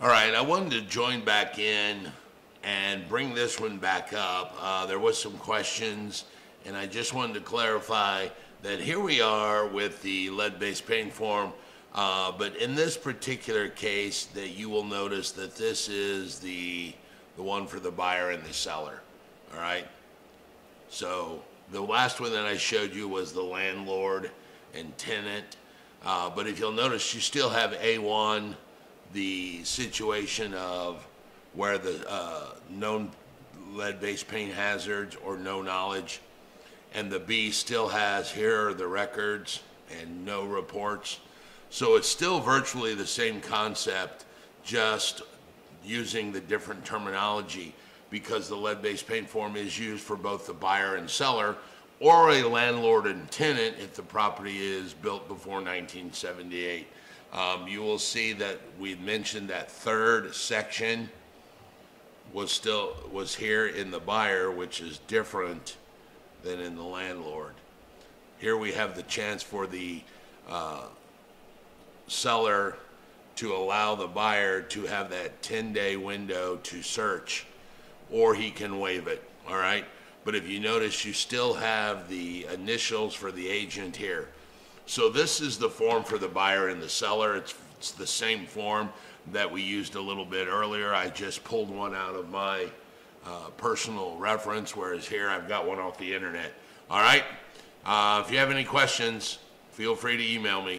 All right, I wanted to join back in and bring this one back up. Uh, there was some questions, and I just wanted to clarify that here we are with the lead-based paint form, uh, but in this particular case, that you will notice that this is the, the one for the buyer and the seller, all right? So the last one that I showed you was the landlord and tenant. Uh, but if you'll notice, you still have A1, the situation of where the uh, known lead-based paint hazards or no knowledge. And the B still has here are the records and no reports. So it's still virtually the same concept, just using the different terminology because the lead-based paint form is used for both the buyer and seller or a landlord and tenant if the property is built before 1978. Um, you will see that we mentioned that third section was still, was here in the buyer, which is different than in the landlord. Here we have the chance for the uh, seller to allow the buyer to have that 10-day window to search, or he can waive it, all right? But if you notice, you still have the initials for the agent here. So this is the form for the buyer and the seller. It's, it's the same form that we used a little bit earlier. I just pulled one out of my uh, personal reference, whereas here I've got one off the internet. All right? Uh, if you have any questions, feel free to email me.